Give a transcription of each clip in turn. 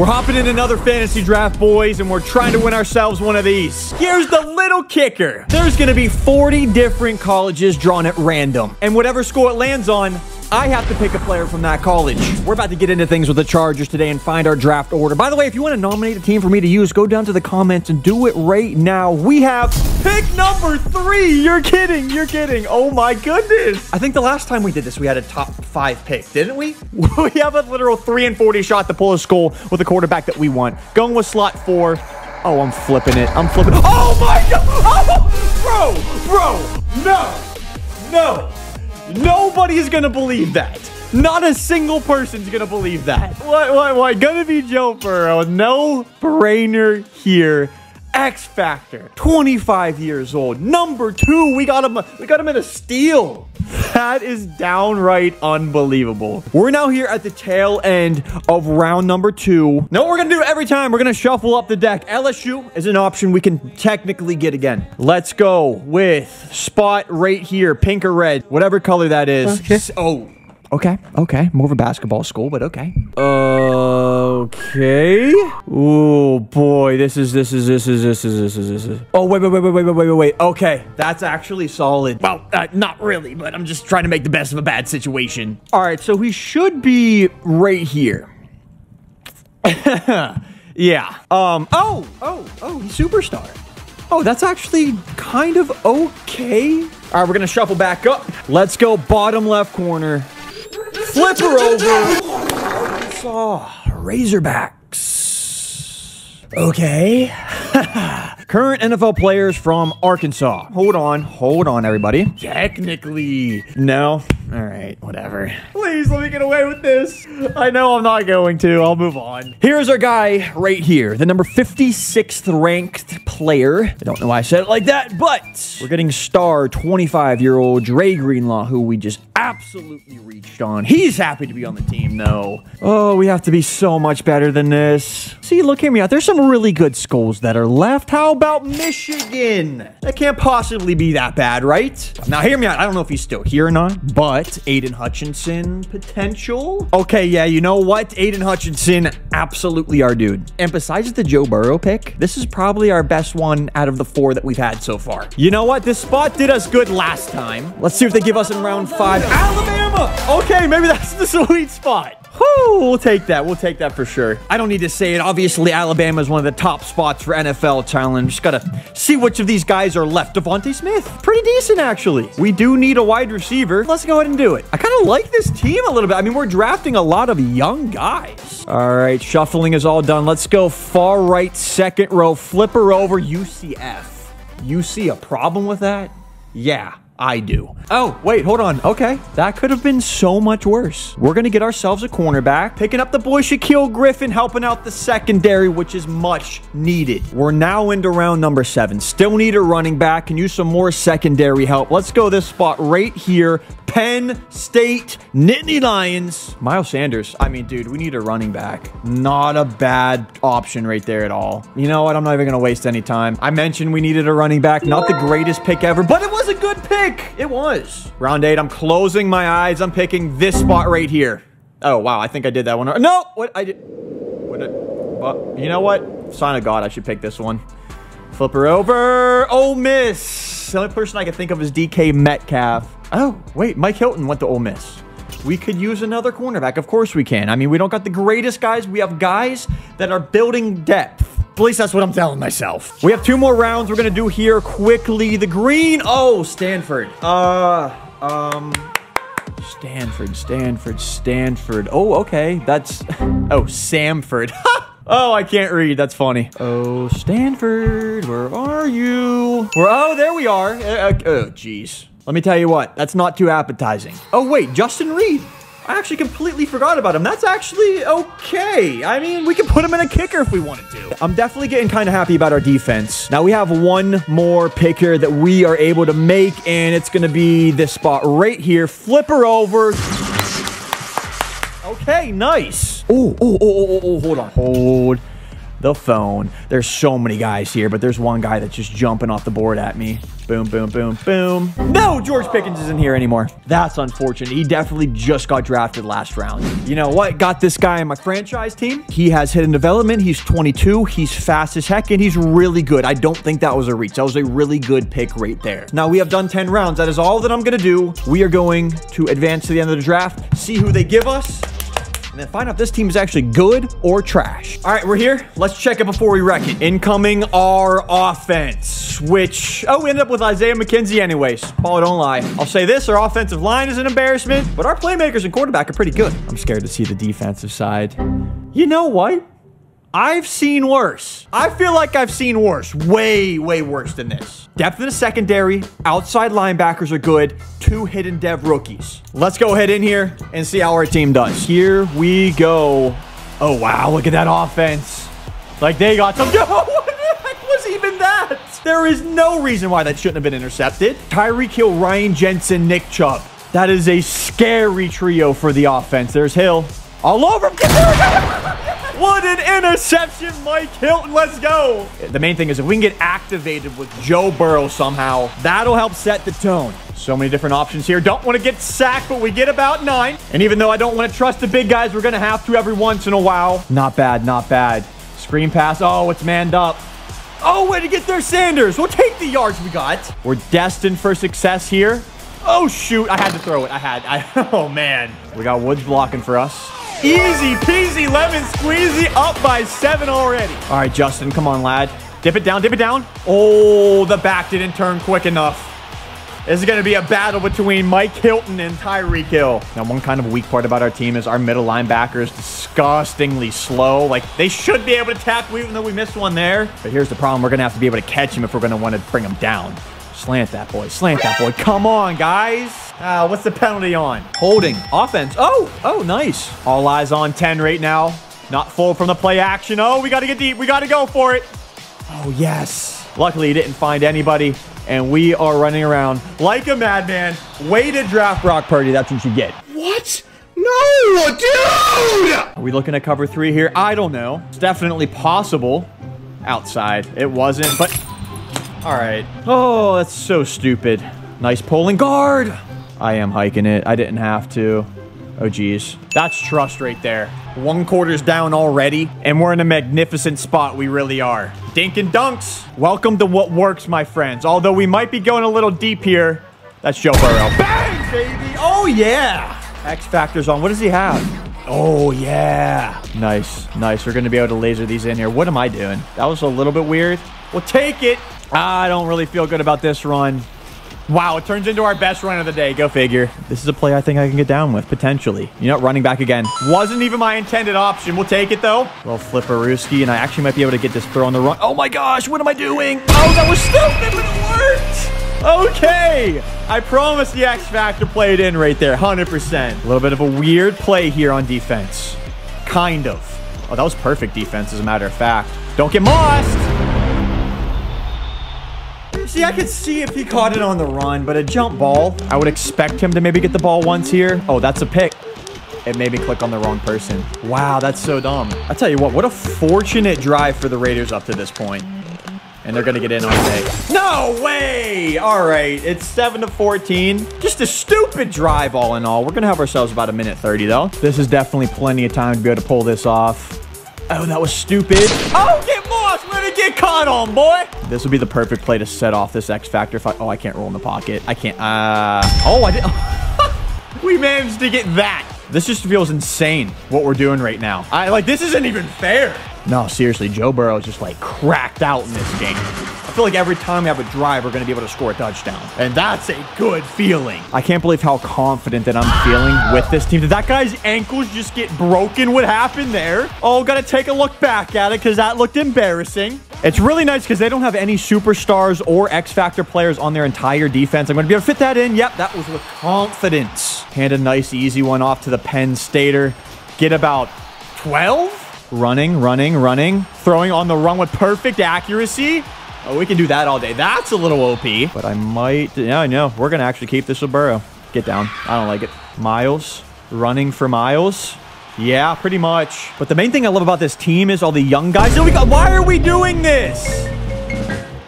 We're hopping in another fantasy draft, boys, and we're trying to win ourselves one of these. Here's the little kicker. There's going to be 40 different colleges drawn at random. And whatever school it lands on, I have to pick a player from that college. We're about to get into things with the Chargers today and find our draft order. By the way, if you want to nominate a team for me to use, go down to the comments and do it right now. We have pick number three. You're kidding. You're kidding. Oh my goodness. I think the last time we did this, we had a top five pick, didn't we? we have a literal 3 and 40 shot to pull a skull with a quarterback that we want. Going with slot four. Oh, I'm flipping it. I'm flipping. Oh my god. Oh, bro, bro. No. No. Nobody is gonna believe that. Not a single person's gonna believe that. What? Gonna be Joe Burrow. No brainer here. X Factor, 25 years old. Number two, we got him. We got him in a steal. That is downright unbelievable. We're now here at the tail end of round number two. Know what we're gonna do every time? We're gonna shuffle up the deck. LSU is an option we can technically get again. Let's go with spot right here, pink or red, whatever color that is. Okay. Oh, Okay, okay. More of a basketball school, but okay. Uh, Okay. Oh boy, this is this is this is this is this is this is. Oh wait wait wait wait wait wait wait wait. Okay, that's actually solid. Well, uh, not really, but I'm just trying to make the best of a bad situation. All right, so he should be right here. yeah. Um. Oh. Oh. Oh. He's superstar. Oh, that's actually kind of okay. All right, we're gonna shuffle back up. Let's go bottom left corner. Flip her over. Saw Razorbacks. Okay. Current NFL players from Arkansas. Hold on, hold on, everybody. Technically, no. All right, whatever. Please let me get away with this. I know I'm not going to. I'll move on. Here's our guy right here, the number 56th ranked player. I don't know why I said it like that, but we're getting star 25 year old Dre Greenlaw, who we just absolutely reached on. He's happy to be on the team, though. Oh, we have to be so much better than this. See, look, hear me out. There's some really good schools that are left. How about Michigan? That can't possibly be that bad, right? Now, hear me out. I don't know if he's still here or not, but Aidan Hutchinson potential. Okay, yeah, you know what? Aidan Hutchinson, absolutely our dude. And besides the Joe Burrow pick, this is probably our best one out of the four that we've had so far. You know what? This spot did us good last time. Let's see if they give us in round five. Alabama! Okay, maybe that's the sweet spot. Whew, we'll take that. We'll take that for sure. I don't need to say it. Obviously, Alabama is one of the top spots for NFL challenge. Just gotta see which of these guys are left. DeVonta Smith, pretty decent actually. We do need a wide receiver. Let's go ahead and do it. I kind of like this team a little bit. I mean, we're drafting a lot of young guys. All right, shuffling is all done. Let's go far right, second row, flipper over UCF. You see a problem with that? Yeah. I do. Oh, wait, hold on. Okay. That could have been so much worse. We're going to get ourselves a cornerback, picking up the boy Shaquill Griffin, helping out the secondary, which is much needed. We're now into round number seven. Still need a running back. Can use some more secondary help. Let's go this spot right here. Penn State Nittany Lions. Miles Sanders. I mean, dude, we need a running back. Not a bad option right there at all. You know what? I'm not even going to waste any time. I mentioned we needed a running back. Not the greatest pick ever, but it was a good pick. It was. Round eight. I'm closing my eyes. I'm picking this spot right here. Oh, wow. I think I did that one. No! What? I did... What? Did, well, you know what? Sign of God. I should pick this one. Flip her over. Oh, miss. The only person I can think of is DK Metcalf. Oh, wait. Mike Hilton went to Ole Miss. We could use another cornerback. Of course we can. I mean, we don't got the greatest guys. We have guys that are building depth. At least that's what I'm telling myself. We have two more rounds we're going to do here quickly. The green. Oh, Stanford. Uh, um... Stanford, Stanford, Stanford. Oh, okay. That's... Oh, Samford. Oh, I can't read. That's funny. Oh, Stanford, where are you? Where? Oh, there we are. Uh, uh, oh, jeez. Let me tell you what. That's not too appetizing. Oh, wait. Justin Reid. I actually completely forgot about him. That's actually okay. I mean, we can put him in a kicker if we wanted to. I'm definitely getting kind of happy about our defense. Now, we have one more pick here that we are able to make, and it's going to be this spot right here. Flip her over. Okay, nice. Oh, oh, oh, oh, oh, hold on. Hold. The phone. There's so many guys here, but there's one guy that's just jumping off the board at me. Boom, boom, boom, boom. No, George Pickens isn't here anymore. That's unfortunate. He definitely just got drafted last round. You know what? Got this guy in my franchise team. He has hidden development. He's 22. He's fast as heck, and he's really good. I don't think that was a reach. That was a really good pick right there. Now, we have done 10 rounds. That is all that I'm going to do. We are going to advance to the end of the draft, see who they give us, and then find out this team is actually good or trash. All right, we're here. Let's check it before we wreck it. Incoming our offense, which, oh, we ended up with Isaiah McKenzie anyways. Paul, don't lie. I'll say this, our offensive line is an embarrassment, but our playmakers and quarterback are pretty good. I'm scared to see the defensive side. You know what? I've seen worse. I feel like I've seen worse. Way, way worse than this. Depth in the secondary. Outside linebackers are good. Two hidden dev rookies. Let's go ahead in here and see how our team does. Here we go. Oh, wow. Look at that offense. Like they got some... what the heck was even that? There is no reason why that shouldn't have been intercepted. Tyreek Hill, Ryan Jensen, Nick Chubb. That is a scary trio for the offense. There's Hill. All over him. What an interception, Mike Hilton. Let's go. The main thing is if we can get activated with Joe Burrow somehow, that'll help set the tone. So many different options here. Don't want to get sacked, but we get about nine. And even though I don't want to trust the big guys, we're going to have to every once in a while. Not bad, not bad. Screen pass. Oh, it's manned up. Oh, way to get there, Sanders. We'll take the yards we got. We're destined for success here. Oh, shoot. I had to throw it. I had. I, oh, man. We got Woods blocking for us. Easy peasy lemon squeezy up by seven already. All right, Justin, come on, lad. Dip it down, dip it down. Oh, the back didn't turn quick enough. This is going to be a battle between Mike Hilton and Tyreek Hill. Now, one kind of weak part about our team is our middle linebacker is disgustingly slow. Like, they should be able to tackle even though we missed one there. But here's the problem. We're going to have to be able to catch him if we're going to want to bring him down. Slant that boy. Slant that boy. Come on, guys. Uh, what's the penalty on? Holding. Offense. Oh, oh, nice. All eyes on 10 right now. Not full from the play action. Oh, we got to get deep. We got to go for it. Oh, yes. Luckily, he didn't find anybody. And we are running around like a madman. Way to draft Brock Purdy. That's what you get. What? No, dude! Are we looking at cover three here? I don't know. It's definitely possible. Outside. It wasn't, but... All right. Oh, that's so stupid. Nice pulling guard. I am hiking it. I didn't have to. Oh, geez. That's trust right there. One quarter's down already, and we're in a magnificent spot. We really are. Dink and dunks. Welcome to what works, my friends. Although we might be going a little deep here. That's Joe Burrow. Bang, baby. Oh, yeah. X Factor's on. What does he have? Oh, yeah. Nice. Nice. We're going to be able to laser these in here. What am I doing? That was a little bit weird. We'll take it. I don't really feel good about this run. Wow, it turns into our best run of the day. Go figure. This is a play I think I can get down with, potentially. You know, running back again. Wasn't even my intended option. We'll take it, though. Well, flipperooski, and I actually might be able to get this throw on the run. Oh, my gosh, what am I doing? Oh, that was stupid, but it worked. Okay. I promise the X Factor played in right there, 100%. A little bit of a weird play here on defense. Kind of. Oh, that was perfect defense, as a matter of fact. Don't get mossed. See, I could see if he caught it on the run, but a jump ball, I would expect him to maybe get the ball once here. Oh, that's a pick. It made me click on the wrong person. Wow, that's so dumb. I tell you what, what a fortunate drive for the Raiders up to this point. And they're going to get in on day. No way! All right, it's 7 to 14. Just a stupid drive all in all. We're going to have ourselves about a minute 30, though. This is definitely plenty of time to be able to pull this off. Oh, that was stupid. Oh, get lost. Where did get caught on, boy? This would be the perfect play to set off this X Factor If I, Oh, I can't roll in the pocket. I can't. Uh, oh, I did. we managed to get that. This just feels insane what we're doing right now. I like this isn't even fair. No, seriously, Joe Burrow is just like cracked out in this game. I feel like every time we have a drive, we're going to be able to score a touchdown. And that's a good feeling. I can't believe how confident that I'm feeling with this team. Did that guy's ankles just get broken? What happened there? Oh, got to take a look back at it because that looked embarrassing. It's really nice because they don't have any superstars or X-Factor players on their entire defense. I'm going to be able to fit that in. Yep, that was with confidence. Hand a nice, easy one off to the Penn Stater. Get about 12? Running, running, running. Throwing on the run with perfect accuracy. Oh, we can do that all day. That's a little OP. But I might... Yeah, I know. We're going to actually keep this with Burrow. Get down. I don't like it. Miles. Running for Miles. Yeah, pretty much. But the main thing I love about this team is all the young guys we. Why are we doing this?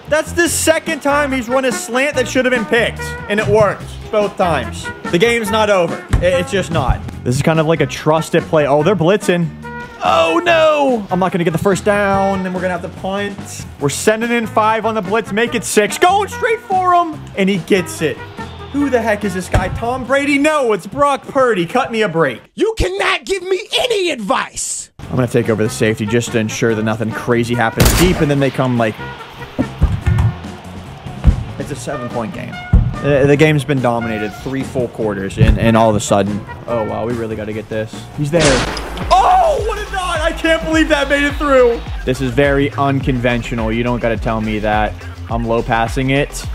That's the second time he's run a slant that should have been picked, and it worked both times. The game's not over. It's just not. This is kind of like a trusted play. Oh, they're blitzing. Oh, no. I'm not going to get the first down. Then we're going to have to punt. We're sending in five on the blitz. Make it six. Going straight for him. And he gets it. Who the heck is this guy? Tom Brady? No, it's Brock Purdy. Cut me a break. You cannot give me any advice. I'm going to take over the safety just to ensure that nothing crazy happens deep. And then they come like... It's a seven-point game. Uh, the game's been dominated three full quarters, and, and all of a sudden, oh, wow, we really got to get this. He's there. Oh, what a dot! I can't believe that made it through. This is very unconventional. You don't got to tell me that. I'm low passing it.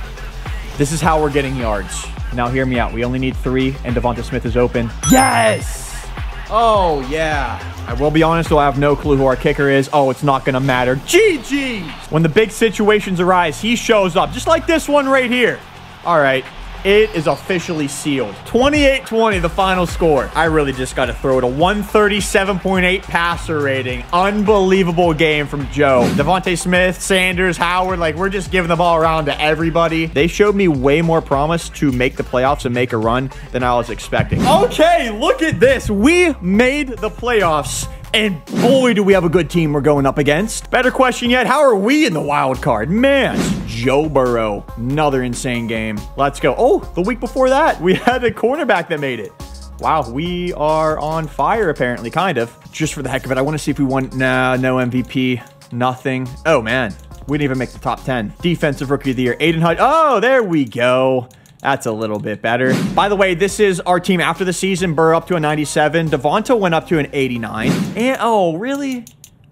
This is how we're getting yards. Now, hear me out. We only need three, and Devonta Smith is open. Yes! Oh, yeah. I will be honest, though, I have no clue who our kicker is. Oh, it's not going to matter. GG! When the big situations arise, he shows up, just like this one right here. All right. It is officially sealed. 28-20, the final score. I really just got to throw it a 137.8 passer rating. Unbelievable game from Joe. DeVonta Smith, Sanders, Howard, like we're just giving the ball around to everybody. They showed me way more promise to make the playoffs and make a run than I was expecting. Okay, look at this. We made the playoffs and boy, do we have a good team we're going up against. Better question yet, how are we in the wild card? Man, Joe Burrow, another insane game. Let's go. Oh, the week before that, we had a cornerback that made it. Wow, we are on fire apparently, kind of. Just for the heck of it, I want to see if we won. Nah, no MVP, nothing. Oh, man. We didn't even make the top 10. Defensive Rookie of the Year, Aidan Hutch. Oh, there we go. That's a little bit better. By the way, this is our team after the season. Burr up to a 97. Devonta went up to an 89. And, oh, really?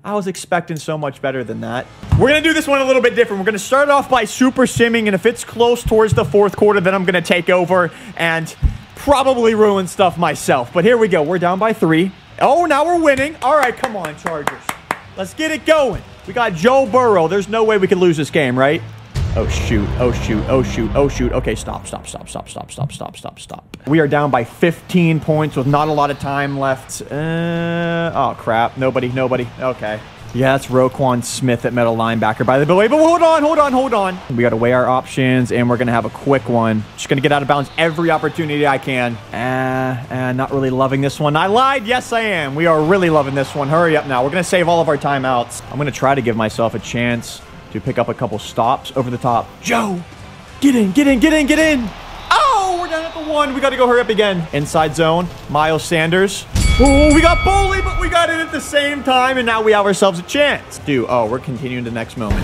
I was expecting so much better than that. We're going to do this one a little bit different. We're going to start off by super simming, and if it's close towards the fourth quarter, then I'm going to take over and probably ruin stuff myself. But here we go. We're down by three. Oh, now we're winning. All right, come on, Chargers. Let's get it going. We got Joe Burrow. There's no way we could lose this game, right? Oh, shoot. Oh, shoot. Oh, shoot. Oh, shoot. Okay, stop, stop, stop, stop, stop, stop, stop, stop, stop. We are down by 15 points with not a lot of time left. Uh, oh, crap. Nobody, nobody. Okay. Yeah, that's Roquan Smith at middle linebacker, by the way. But hold on, hold on, hold on. We got to weigh our options, and we're going to have a quick one. Just going to get out of bounds every opportunity I can. Uh, uh, not really loving this one. I lied. Yes, I am. We are really loving this one. Hurry up now. We're going to save all of our timeouts. I'm going to try to give myself a chance to pick up a couple stops over the top. Joe, get in, get in, get in, get in. Oh, we're down at the one. We got to go hurry up again. Inside zone, Miles Sanders. Oh, we got bullied, but we got it at the same time, and now we have ourselves a chance. Dude, oh, we're continuing the next moment.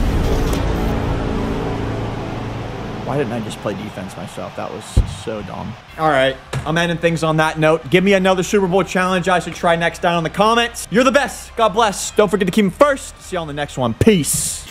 Why didn't I just play defense myself? That was so dumb. All right, I'm ending things on that note. Give me another Super Bowl challenge I should try next down in the comments. You're the best. God bless. Don't forget to keep them first. See you on the next one. Peace.